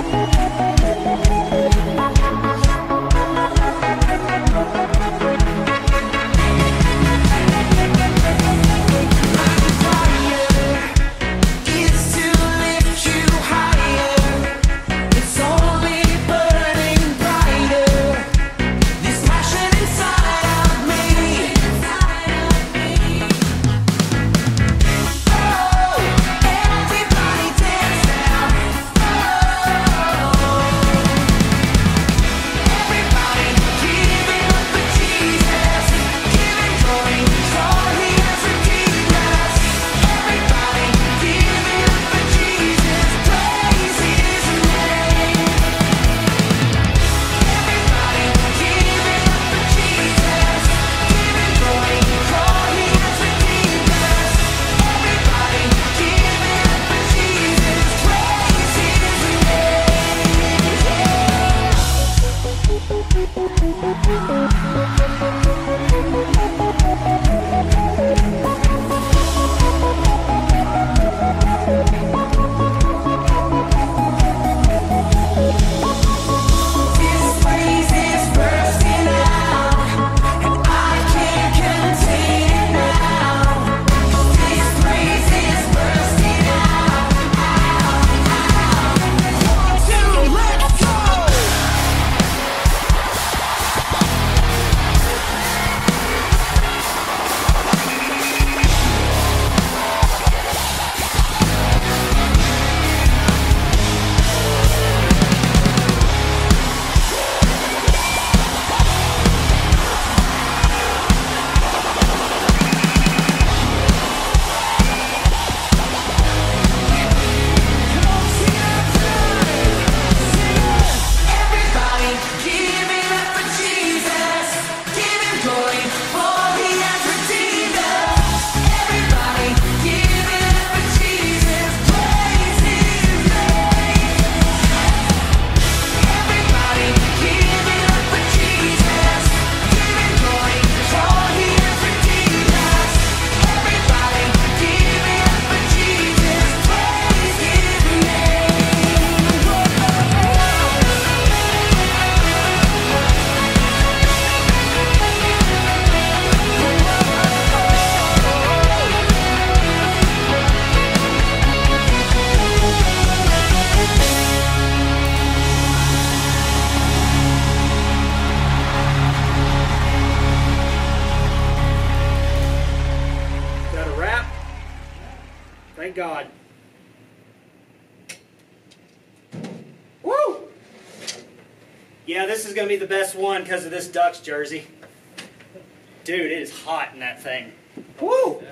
Thank Thank God. Woo! Yeah, this is going to be the best one because of this Ducks jersey. Dude, it is hot in that thing. Woo!